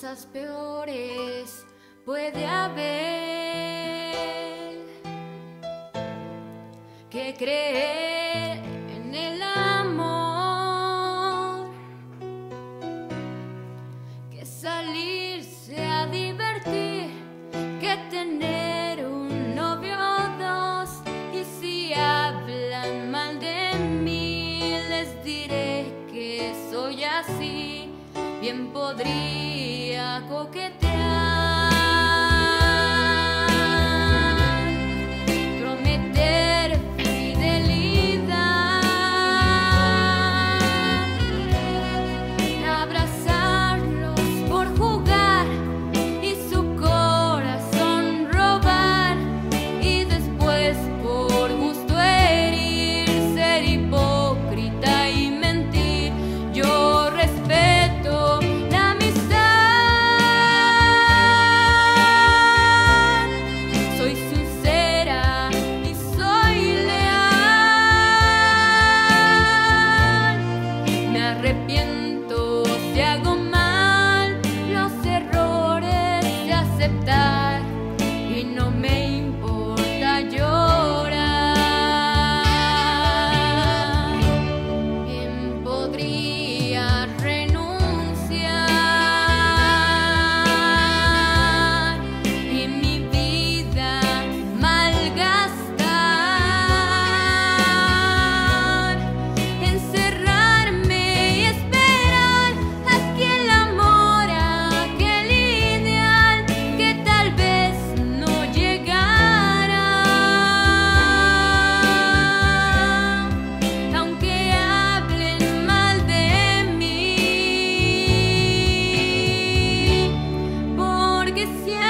cosas peores puede haber que creer en el amor, que salirse a divertir, que tener un novio o dos. Y si hablan mal de mí, les diré que soy así, bien podría coquetear. arrepiento. que siempre